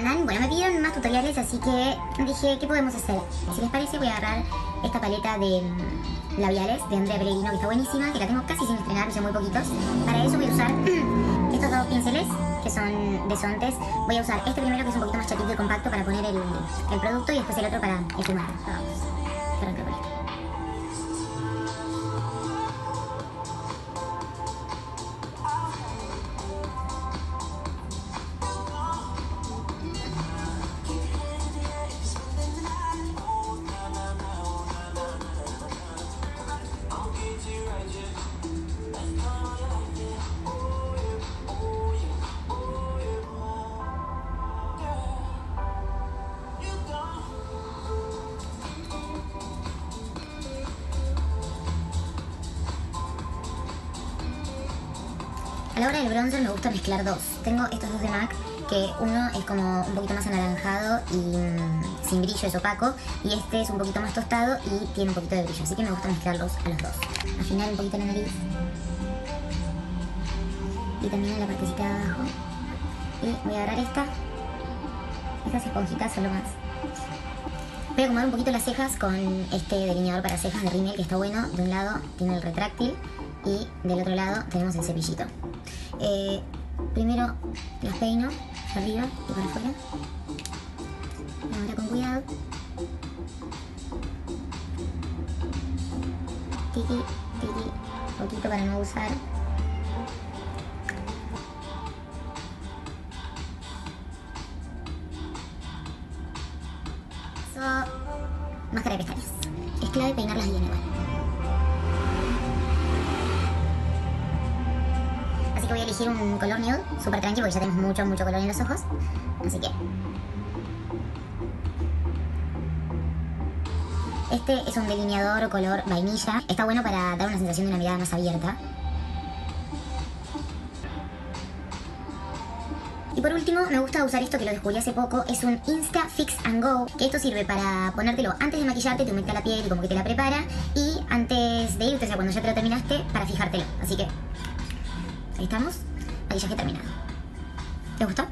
Bueno, me pidieron más tutoriales, así que dije, ¿qué podemos hacer? Si les parece, voy a agarrar esta paleta de mm, labiales de Andrea Pellegrino, que está buenísima, que la tengo casi sin estrenar, usé muy poquitos. Para eso voy a usar estos dos pinceles, que son de Sontes. Voy a usar este primero, que es un poquito más chatito y compacto, para poner el, el producto, y después el otro para esfumar. Vamos, arrancar con esto. A la hora del bronzer me gusta mezclar dos. Tengo estos dos de MAC, que uno es como un poquito más anaranjado y mm, sin brillo, es opaco, y este es un poquito más tostado y tiene un poquito de brillo, así que me gusta mezclarlos a los dos. Afinar un poquito la nariz. Y también en la partecita de abajo. Y voy a agarrar esta. Estas esponjitas son lo más. Voy a acomodar un poquito las cejas con este delineador para cejas de Rimmel que está bueno. De un lado tiene el retráctil y del otro lado tenemos el cepillito. Eh, primero las peino arriba y para afuera. Ahora con cuidado. Tiki, tiki, poquito para no usar. Eso, máscara de pestañas. Es clave peinarlas bien igual. Voy a elegir un color nude, súper tranqui, porque ya tenemos mucho, mucho color en los ojos. Así que... Este es un delineador color vainilla. Está bueno para dar una sensación de una mirada más abierta. Y por último, me gusta usar esto que lo descubrí hace poco. Es un Insta Fix and Go. Que esto sirve para ponértelo antes de maquillarte, te humecta la piel y como que te la prepara. Y antes de irte, o sea, cuando ya te lo terminaste, para fijártelo. Así que Ahí estamos. Maquillaje terminado. ¿Te gustó?